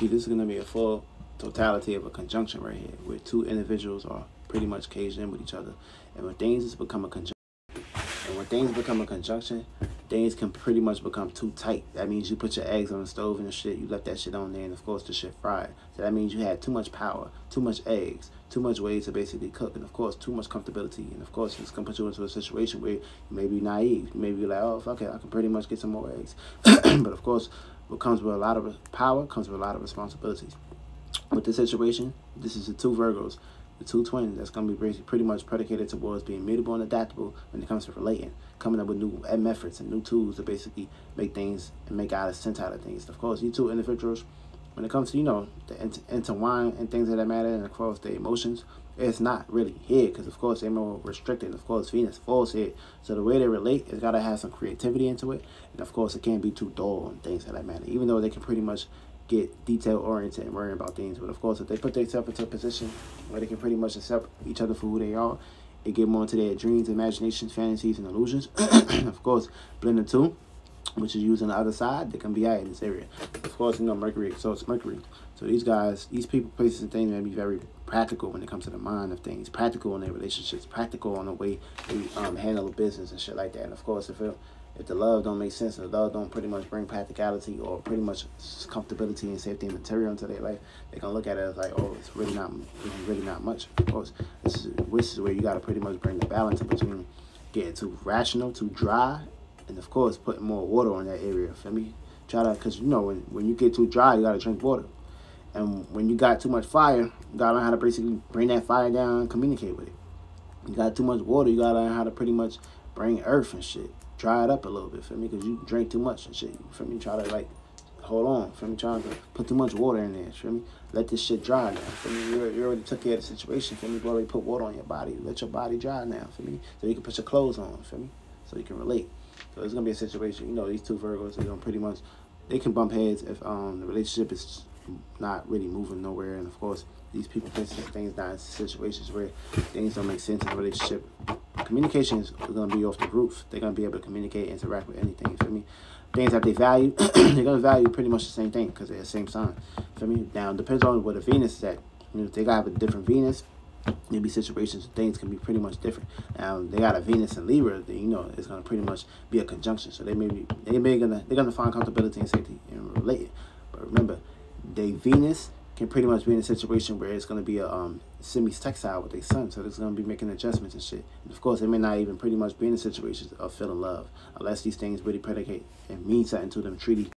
See, this is going to be a full totality of a conjunction right here, where two individuals are pretty much caged in with each other. And when things become a conjunction, and when things become a conjunction, things can pretty much become too tight. That means you put your eggs on the stove and the shit, you left that shit on there, and of course the shit fried. So that means you had too much power, too much eggs, too much ways to basically cook, and of course too much comfortability. And of course it's gonna put you into a situation where you may be naive. Maybe You may be like, oh, fuck it, I can pretty much get some more eggs. but of course, what comes with a lot of power comes with a lot of responsibilities. With this situation, this is the two Virgos the two twins that's going to be pretty much predicated towards being mutable and adaptable when it comes to relating, coming up with new methods and new tools to basically make things and make out of sense out of things. Of course, you two individuals, when it comes to, you know, the inter intertwine and things of that matter and across the emotions, it's not really here because, of course, they're more restricted. Of course, Venus falls here. So the way they relate has got to have some creativity into it. And, of course, it can't be too dull and things of that matter, even though they can pretty much get detail oriented and worrying about things. But of course, if they put themselves into a position where they can pretty much accept each other for who they are, it get more into their dreams, imaginations, fantasies, and illusions. of course, blend the two, which is used on the other side, they can be out in this area. Of course, you know Mercury, so it's Mercury. So these guys, these people, places, and things may be very practical when it comes to the mind of things, practical in their relationships, practical on the way they um, handle business and shit like that. And of course, if it if the love don't make sense, if the love don't pretty much bring practicality or pretty much comfortability and safety and material into their life, they're gonna look at it as like, oh, it's really not, really not much. Of course, this is this is where you gotta pretty much bring the balance between getting too rational, too dry, and of course putting more water on that area. For me, try to, cause you know when when you get too dry, you gotta drink water. And when you got too much fire, you gotta learn how to basically bring that fire down and communicate with it. You got too much water, you gotta learn how to pretty much bring earth and shit dry it up a little bit for me because you drink too much and shit. For me, try to like hold on. For me, trying to put too much water in there. For me, let this shit dry now. For me, you, you already took care of the situation. For me, you already put water on your body. Let your body dry now. For me, so you can put your clothes on. For me, so you can relate. So it's gonna be a situation. You know, these two Virgos are gonna pretty much they can bump heads if um the relationship is not really moving nowhere. And of course, these people places things not situations where things don't make sense in a relationship communication is going to be off the roof. They're going to be able to communicate, interact with anything. For me, things that they value, they're going to value pretty much the same thing because they're the same sign. For me, now depends on what the Venus at. You know, if they got a different Venus, maybe situations things can be pretty much different. Now they got a Venus and Libra, then you know it's gonna pretty much be a conjunction. So they may be they may gonna they're gonna find comfortability and safety and relate. But remember, they Venus can pretty much be in a situation where it's going to be a um, semi-sextile with their sun. So it's going to be making adjustments and shit. And of course, they may not even pretty much be in a situation of feeling love unless these things really predicate and mean something to them, treaty